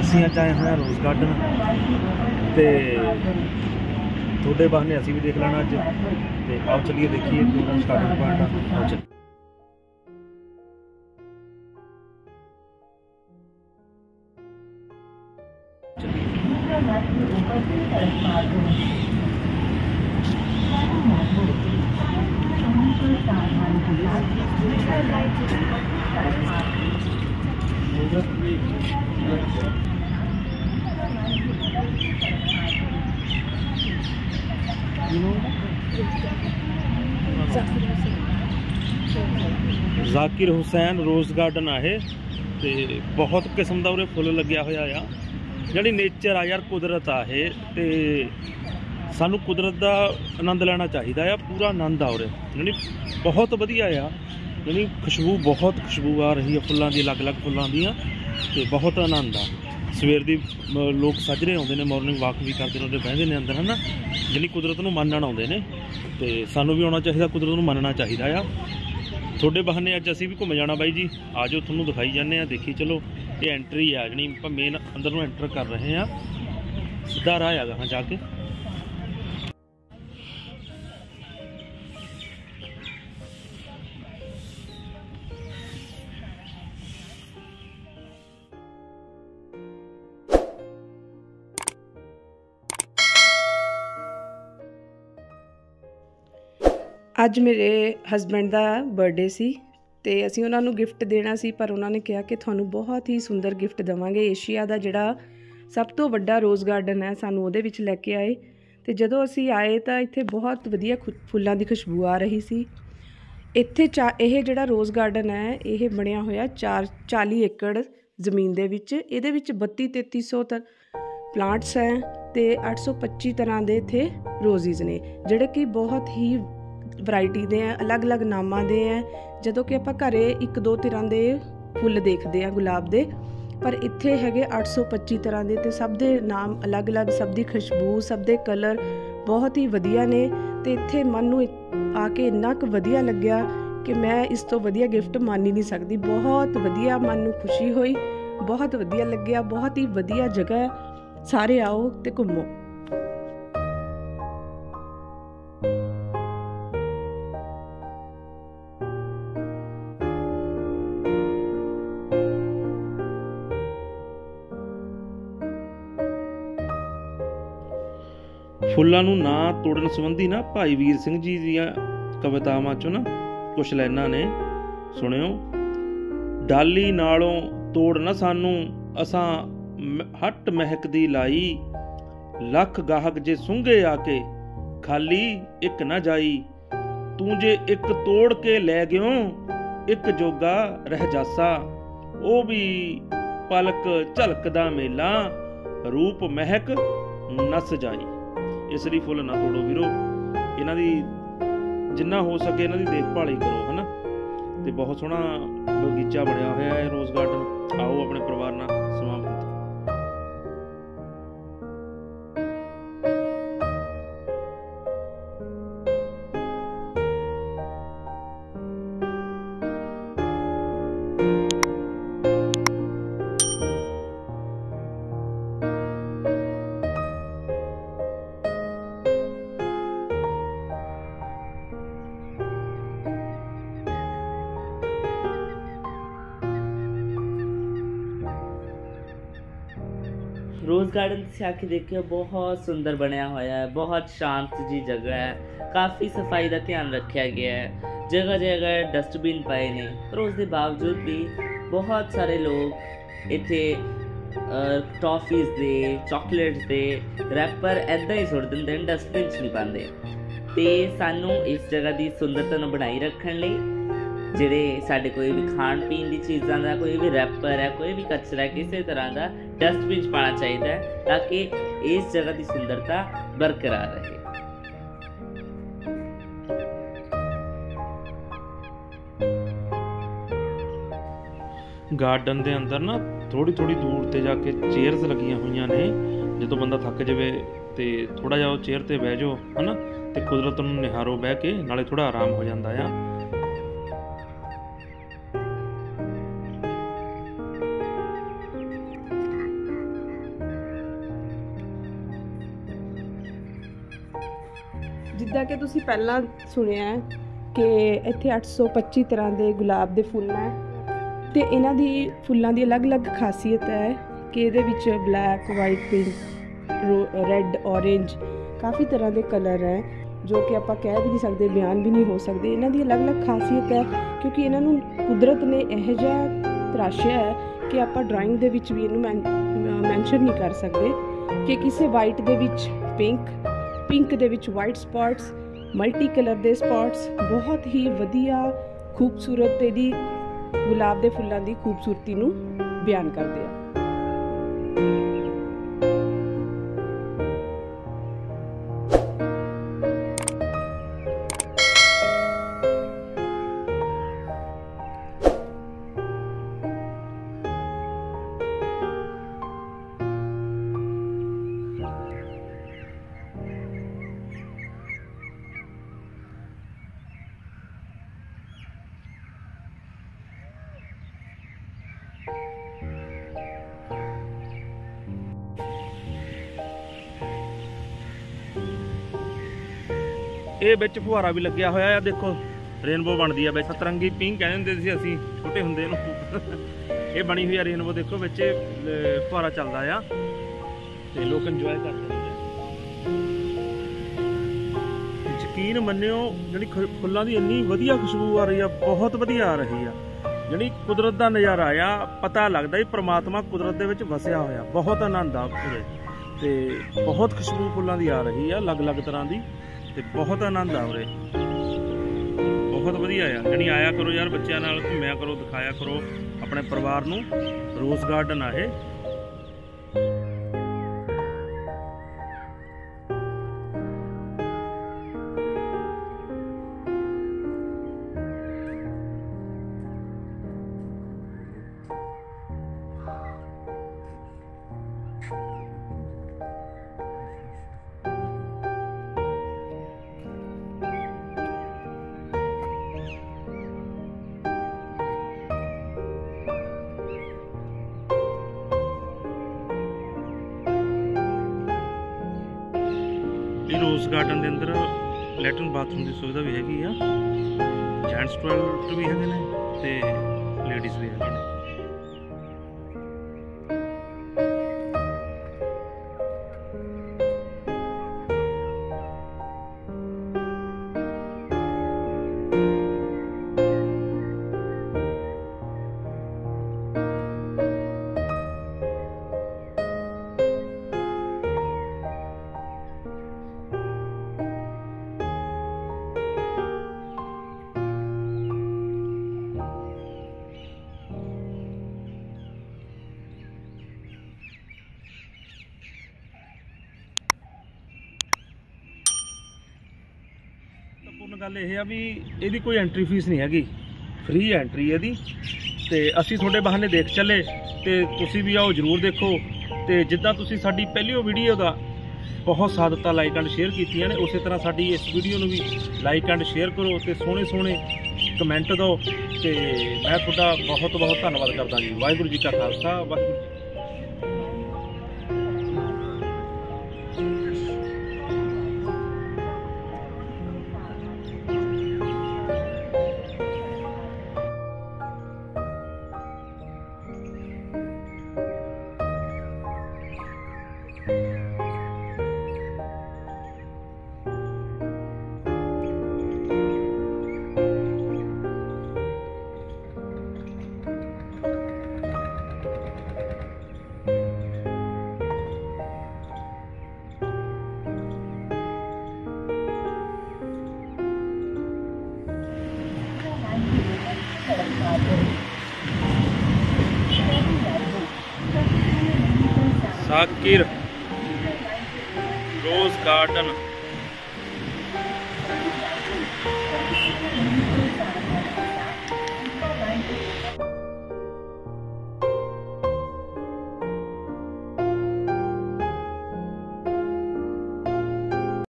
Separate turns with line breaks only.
ਅਸੀਂ ਅੱਜ ਆਏ ਹੋਏ ਹਾਂ ਰੋਜ਼ ਗਾਰਡਨ ਤੇ ਤੁਹਾਡੇ ਬਹਾਨੇ ਅਸੀਂ ਵੀ ਦੇਖ ਲੈਣਾ ਅੱਜ ਤੇ ਆਓ ਚੱਲੀਏ ਦੇਖੀਏ ਕਿਹੜਾ ਸਟਾਰਟਿੰਗ ਪੁਆਇੰਟ ਆ। ਆਓ ਚੱਲੀਏ। ਜ਼ਾਕਿਰ ਹੁਸੈਨ ਰੋਜ਼ ਗਾਰਡਨ ਆ ਇਹ ਤੇ ਬਹੁਤ ਕਿਸਮ ਦਾ ਉਰੇ ਫੁੱਲ ਲੱਗਿਆ ਹੋਇਆ ਆ। ਜਿਹੜੀ ਨੇਚਰ ਆ ਯਾਰ, ਕੁਦਰਤ ਆ ਇਹ ਤੇ ਸਾਨੂੰ ਕੁਦਰਤ ਦਾ ਆਨੰਦ ਲੈਣਾ ਚਾਹੀਦਾ ਆ, ਪੂਰਾ ਆਨੰਦ ਆ ਉਰੇ। ਜਿਹੜੀ ਬਹੁਤ ਵਧੀਆ ਆ। ਜਿਹੜੀ ਖੁਸ਼ਬੂ, ਬਹੁਤ ਖੁਸ਼ਬੂ ਆ ਰਹੀ ਆ ਫੁੱਲਾਂ ਦੀ, ਅਲੱਗ-ਅਲੱਗ ਫੁੱਲਾਂ ਦੀਆਂ, ਤੇ ਬਹੁਤ ਆਨੰਦ ਆ। ਸਵੇਰ ਦੀ ਲੋਕ ਸੱਜਰੇ ਆਉਂਦੇ ਨੇ ਮਾਰਨਿੰਗ ਵਾਕ ਵੀ ਕਰਦੇ ਨੇ, ਉਹਦੇ ਬਹਿੰਦੇ ਨੇ ਅੰਦਰ, ਹਨਾ? ਜਿਹੜੀ ਕੁਦਰਤ ਨੂੰ ਮੰਨਣ ਆਉਂਦੇ ਨੇ, ਤੇ ਸਾਨੂੰ ਵੀ ਆਉਣਾ ਚਾਹੀਦਾ, ਕੁਦਰਤ ਨੂੰ ਮੰਨਣਾ ਚਾਹੀਦਾ ਆ। ਤੁਹਾਡੇ ਬਹਾਨੇ ਅੱਜ ਅਸੀਂ ਵੀ ਘੁੰਮ ਜਾਣਾ ਬਾਈ ਜੀ। ਆਜੋ ਤੁਹਾਨੂੰ ਦਿਖਾਈ ਜਾਂਦੇ ਆ, ਦੇਖੀ ਚਲੋ, ਇਹ ਐਂਟਰੀ ਆ, ਜਿਹੜੀ ਆਪਾਂ ਮੇਨ ਅੰਦਰ ਨੂੰ ਐਂਟਰ ਕਰ ਰਹੇ ਆ। ਸਿੱਧਾ ਰਾਹ ਹੈਗਾ ਹਾਂ, ਜਾ ਕੇ।
ਅੱਜ ਮੇਰੇ ਹਸਬੰਡ ਦਾ ਬਰਥਡੇ ਸੀ ਤੇ ਅਸੀਂ ਉਹਨਾਂ ਨੂੰ ਗਿਫਟ ਦੇਣਾ ਸੀ, ਪਰ ਉਹਨਾਂ ਨੇ ਕਿਹਾ ਕਿ ਤੁਹਾਨੂੰ ਬਹੁਤ ਹੀ ਸੁੰਦਰ ਗਿਫਟ ਦਵਾਂਗੇ। ਏਸ਼ੀਆ ਦਾ ਜਿਹੜਾ ਸਭ ਤੋਂ ਵੱਡਾ ਰੋਜ਼ ਗਾਰਡਨ ਹੈ, ਸਾਨੂੰ ਉਹਦੇ ਵਿੱਚ ਲੈ ਕੇ ਆਏ। ਤੇ ਜਦੋਂ ਅਸੀਂ ਆਏ ਤਾਂ ਇੱਥੇ ਬਹੁਤ ਵਧੀਆ ਖੁ- ਫੁੱਲਾਂ ਦੀ ਖੁਸ਼ਬੂ ਆ ਰਹੀ ਸੀ। ਇੱਥੇ ਚਾ, ਇਹ ਜਿਹੜਾ ਰੋਜ਼ ਗਾਰਡਨ ਹੈ, ਇਹ ਬਣਿਆ ਹੋਇਆ 4 40 ਏਕੜ ਜ਼ਮੀਨ ਦੇ ਵਿੱਚ। ਇਹਦੇ ਵਿੱਚ 32 3300 ਤ ਪਲਾਂਟਸ ਹੈ ਤੇ 825 ਤਰ੍ਹਾਂ ਦੇ ਇੱਥੇ ਰੋਜ਼ਿਸ ਨੇ, ਜਿਹੜੇ ਕਿ ਬਹੁਤ ਹੀ ਵੈਰਾਈਟੀ ਦੇ ਆ, ਅਲੱਗ-ਅਲੱਗ ਨਾਮਾਂ ਦੇ ਆ। ਜਦੋਂ ਕਿ ਆਪਾਂ ਘਰੇ ਇੱਕ ਦੋ ਤਰ੍ਹਾਂ ਦੇ ਫੁੱਲ ਦੇਖਦੇ ਆ, ਗੁਲਾਬ ਦੇ, ਪਰ ਇੱਥੇ ਹੈਗੇ 825 ਤਰ੍ਹਾਂ ਦੇ ਤੇ ਸਭ ਦੇ ਨਾਮ ਅਲੱਗ-ਅਲੱਗ, ਸਭ ਦੀ ਖੁਸ਼ਬੂ, ਸਭ ਦੇ ਕਲਰ ਬਹੁਤ ਹੀ ਵਧੀਆ ਨੇ ਤੇ ਇੱਥੇ ਮਨ ਨੂੰ ਆ ਕੇ ਇੰਨਾ ਕੁ ਵਧੀਆ ਲੱਗਿਆ ਕਿ ਮੈਂ ਇਸ ਤੋਂ ਵਧੀਆ ਗਿਫਟ ਮੰਨ ਹੀ ਨਹੀਂ ਸਕਦੀ। ਬਹੁਤ ਵਧੀਆ ਮਨ ਨੂੰ ਖੁਸ਼ੀ ਹੋਈ, ਬਹੁਤ ਵਧੀਆ ਲੱਗਿਆ, ਬਹੁਤ ਹੀ ਵਧੀਆ ਜਗ੍ਹਾ। ਸਾਰੇ ਆਓ ਤੇ ਘੁੰਮੋ।
ਫੁੱਲਾਂ ਨੂੰ ਨਾ ਤੋੜਨ ਸੰਬੰਧੀ ਨਾ ਭਾਈ ਵੀਰ ਸਿੰਘ ਜੀ ਦੀਆਂ ਕਵਿਤਾਵਾਂ ਚੋਂ ਨਾ ਕੁਝ ਲਾਈਨਾਂ ਨੇ ਸੁਣਿਓ। ਡਾਲੀ ਨਾਲੋਂ ਤੋੜ ਨਾ ਸਾਨੂੰ, ਅਸਾਂ ਮ- ਹੱਟ ਮਹਿਕਦੀ ਲਾਈ। ਲੱਖ ਗਾਹਕ ਜੇ ਸੁੰਘੇ ਆ ਕੇ, ਖਾਲੀ ਇੱਕ ਨਾ ਜਾਈ। ਤੂੰ ਜੇ ਇੱਕ ਤੋੜ ਕੇ ਲੈ ਗਿਓ, ਇੱਕ ਜੋਗਾ ਰਹਿ ਜਾਸਾ। ਉਹ ਵੀ ਪਲਕ ਝਲਕਦਾ ਮੇਲਾ, ਰੂਪ ਮਹਿਕ ਨਸ ਜਾਈ। ਇਸ ਲਈ ਫੁੱਲ ਨਾ ਤੋੜੋ ਵੀਰੋ। ਇਹਨਾਂ ਦੀ ਜਿੰਨਾ ਹੋ ਸਕੇ ਇਹਨਾਂ ਦੀ ਦੇਖਭਾਲ ਹੀ ਕਰੋ, ਹਨਾ? ਤੇ ਬਹੁਤ ਸੋਹਣਾ ਬਗੀਚਾ ਬਣਿਆ ਹੋਇਆ ਹੈ ਰੋਜ਼ ਗਾਰਡਨ। ਆਓ ਆਪਣੇ ਪਰਿਵਾਰ ਨਾਲ ਸਮਾਂ
ਰੋਜ਼ ਗਾਰਡਨ ਤੁਸੀਂ ਆ ਕੇ ਦੇਖਿਓ ਬਹੁਤ ਸੁੰਦਰ ਬਣਿਆ ਹੋਇਆ ਹੈ ਬਹੁਤ ਸ਼ਾਂਤ ਜੀ ਜਗ੍ਹਾ ਹੈ ਕਾਫੀ ਸਫ਼ਾਈ ਦਾ ਧਿਆਨ ਰੱਖਿਆ ਗਿਆ ਹੈ ਜਗ੍ਹਾ ਜਗ੍ਹਾ ਡਸਟਬਿਨ ਪਏ ਨੇ ਪਰ ਉਸ ਦੇ ਬਾਵਜੂਦ ਵੀ ਬਹੁਤ ਸਾਰੇ ਲੋਕ ਇੱਥੇ ਟੌਫੀਜ਼ ਦੇ ਚਾਕਲੇਟਸ ਦੇ ਰੈਪਰ ਐਦਾਂ ਹੀ ਸੁੱਟ ਦਿੰਦੇ ਨੇ ਡਸਟਬਿਨ 'ਚ ਨਹੀਂ ਪਾਉਂਦੇ ਤੇ ਸਾਨੂੰ ਇਸ ਜਗ੍ਹਾ ਦੀ ਸੁੰਦਰਤਾ ਨੂੰ ਬਣਾਈ ਰੱਖਣ ਲਈ ਜਿਹੜੇ ਸਾਡੇ ਕੋਈ ਵੀ ਖਾਣ ਪੀਣ ਦੀ ਚੀਜ਼ਾਂ ਦਾ, ਕੋਈ ਵੀ ਰੈਪਰ ਹੈ, ਕੋਈ ਵੀ ਕਚਰਾ ਕਿਸੇ ਤਰ੍ਹਾਂ ਦਾ ਡਸਟਬਿਨ 'ਚ ਪਾਣਾ ਚਾਹੀਦਾ ਹੈ ਤਾਂ ਕਿ ਇਸ ਜਗ੍ਹਾ ਦੀ ਸੁੰਦਰਤਾ ਬਰਕਰਾਰ ਰਹੇ।
ਗਾਰਡਨ ਦੇ ਅੰਦਰ ਨਾ ਥੋੜੀ ਥੋੜੀ ਦੂਰ ਤੇ ਜਾ ਕੇ ਚੇਅਰਸ ਲੱਗੀਆਂ ਹੋਈਆਂ ਨੇ। ਜਦੋਂ ਬੰਦਾ ਥੱਕ ਜਾਵੇ ਤੇ ਥੋੜਾ ਜਿਹਾ ਉਹ ਚੇਅਰ ਤੇ ਬਹਿ ਜਾਓ, ਹਨਾ? ਤੇ ਕੁਦਰਤ ਨੂੰ ਨਿਹਾਰੋ ਬਹਿ ਕੇ, ਨਾਲੇ ਥੋੜਾ ਆਰਾਮ ਹੋ ਜਾਂਦਾ ਆ।
ਜਿੱਦਾਂ ਕਿ ਤੁਸੀਂ ਪਹਿਲਾਂ ਸੁਣਿਆ ਕਿ ਇੱਥੇ 825 ਤਰ੍ਹਾਂ ਦੇ ਗੁਲਾਬ ਦੇ ਫੁੱਲ ਹੈ ਤੇ ਇਹਨਾਂ ਦੀ ਫੁੱਲਾਂ ਦੀ ਅਲੱਗ-ਅਲੱਗ ਖਾਸੀਅਤ ਹੈ ਕਿ ਇਹਦੇ ਵਿੱਚ black white pink red orange ਕਾਫੀ ਤਰ੍ਹਾਂ ਦੇ ਕਲਰ ਹੈ, ਜੋ ਕਿ ਆਪਾਂ ਕਹਿ ਵੀ ਨਹੀਂ ਸਕਦੇ, ਬਿਆਨ ਵੀ ਨਹੀਂ ਹੋ ਸਕਦੇ। ਇਹਨਾਂ ਦੀ ਅਲੱਗ-ਅਲੱਗ ਖਾਸੀਅਤ ਹੈ ਕਿਉਂਕਿ ਇਹਨਾਂ ਨੂੰ ਕੁਦਰਤ ਨੇ ਇਹੋ ਜਿਹਾ ਤਰਾਸ਼ਿਆ ਹੈ ਕਿ ਆਪਾਂ ਡਰਾਇੰਗ ਦੇ ਵਿੱਚ ਵੀ ਇਹਨੂੰ ਮੈਂਸ਼ਨ ਨਹੀਂ ਕਰ ਸਕਦੇ ਕਿ ਕਿਸੇ ਵਾਈਟ ਦੇ ਵਿੱਚ ਪਿੰਕ ਪਿੰਕ ਦੇ ਵਿੱਚ ਵਾਈਟ ਸਪੌਟਸ ਮਲਟੀ ਕਲਰ ਦੇ ਸਪੌਟਸ ਬਹੁਤ ਹੀ ਵਧੀਆ, ਖੂਬਸੂਰਤ ਇਹਦੀ ਗੁਲਾਬ ਦੇ ਫੁੱਲਾਂ ਦੀ ਖੂਬਸੂਰਤੀ ਨੂੰ ਬਿਆਨ ਕਰਦੇ ਆ।
ਇਹ ਵਿੱਚ ਫੁਹਾਰਾ ਵੀ ਲੱਗਿਆ ਹੋਇਆ ਆ ਦੇਖੋ। ਰੇਨਬੋ ਬਣਦੀ ਆ ਵਿੱਚ। ਸਤਰੰਗੀ ਪਿੰਕ ਕਹਿੰਦੇ ਹੁੰਦੇ ਸੀ ਅਸੀਂ ਛੋਟੇ ਹੁੰਦੇ ਨੂੰ। ਇਹ ਬਣੀ ਹੋਈ ਆ ਰੇਨਬੋ ਦੇਖੋ ਵਿੱਚ ਫੁਹਾਰਾ ਚੱਲਦਾ ਆ। ਤੇ ਲੋਕ ਇੰਜੋਏ ਕਰਦੇ ਨੇ। ਯਕੀਨ ਮੰਨਿਓ ਜਿਹੜੀ ਫੁੱਲਾਂ ਦੀ ਇੰਨੀ ਵਧੀਆ ਖੁਸ਼ਬੂ ਆ ਰਹੀ ਆ ਬਹੁਤ ਵਧੀਆ ਆ ਰਹੀ ਆ। ਜਿਹੜੀ ਕੁਦਰਤ ਦਾ ਨਜ਼ਾਰਾ ਆ ਪਤਾ ਲੱਗਦਾ ਵੀ ਪ੍ਰਮਾਤਮਾ ਕੁਦਰਤ ਦੇ ਵਿੱਚ ਵਸਿਆ ਹੋਇਆ। ਬਹੁਤ ਆਨੰਦ ਆ ਉਰੇ। ਤੇ ਬਹੁਤ ਖੁਸ਼ਬੂ ਫੁੱਲਾਂ ਦੀ ਆ ਰਹੀ ਆ ਅਲੱਗ-ਅਲੱਗ ਤਰ੍ਹਾਂ ਦੀ। ਤੇ ਬਹੁਤ ਆਨੰਦ ਆ ਉਰੇ। ਬਹੁਤ ਵਧੀਆ ਆ। ਜਣੀ ਆਇਆ ਕਰੋ ਯਾਰ ਬੱਚਿਆਂ ਨਾਲ, ਘੁੰਮਿਆ ਕਰੋ, ਦਿਖਾਇਆ ਕਰੋ ਆਪਣੇ ਪਰਿਵਾਰ ਨੂੰ। ਰੋਜ਼ ਗਾਰਡਨ ਆ ਇਹ। ਰੋਜ਼ ਗਾਰਡਨ ਦੇ ਅੰਦਰ ਲੈਟਰਨ ਬਾਥਰੂਮ ਦੀ ਸੁਵਿਧਾ ਵੀ ਹੈਗੀ ਆ। ਜੈਂਟਸ ਟਾਇਲਟ ਵੀ ਹੈਗੇ ਨੇ ਤੇ ਲੇਡੀਜ਼ ਵੀ ਹੈਗੇ ਨੇ। ਮਹੱਤਵਪੂਰਨ ਗੱਲ ਇਹ ਆ ਵੀ ਇਹਦੀ ਕੋਈ ਐਂਟਰੀ ਫੀਸ ਨਹੀਂ ਹੈਗੀ। ਫ੍ਰੀ ਐਂਟਰੀ ਇਹਦੀ। ਤੇ ਅਸੀਂ ਤੁਹਾਡੇ ਬਹਾਨੇ ਦੇਖ ਚੱਲੇ ਤੇ ਤੁਸੀਂ ਵੀ ਆਓ, ਜਰੂਰ ਦੇਖੋ। ਤੇ ਜਿੱਦਾਂ ਤੁਸੀਂ ਸਾਡੀ ਪਹਿਲੀ ਵੀਡੀਓ ਦਾ ਬਹੁਤ ਸਾਦਤਾ ਲਾਈਕ ਐਂਡ ਸ਼ੇਅਰ ਕੀਤੀਆਂ ਨੇ, ਉਸੇ ਤਰ੍ਹਾਂ ਸਾਡੀ ਇਸ ਵੀਡੀਓ ਨੂੰ ਵੀ ਲਾਈਕ ਐਂਡ ਸ਼ੇਅਰ ਕਰੋ ਤੇ ਸੋਹਣੇ ਸੋਹਣੇ ਕਮੈਂਟ ਦਿਓ। ਤੇ ਮੈਂ ਤੁਹਾਡਾ ਬਹੁਤ ਬਹੁਤ ਧੰਨਵਾਦ ਕਰਦਾ ਜੀ। ਵਾਹਿਗੁਰੂ ਜੀ ਕਾ ਖਾਲਸਾ, ਵਾਹਿਗੁਰੂ ਜੀ ਸਾਕਿਰ ਰੋਜ਼ ਗਾਰਡਨ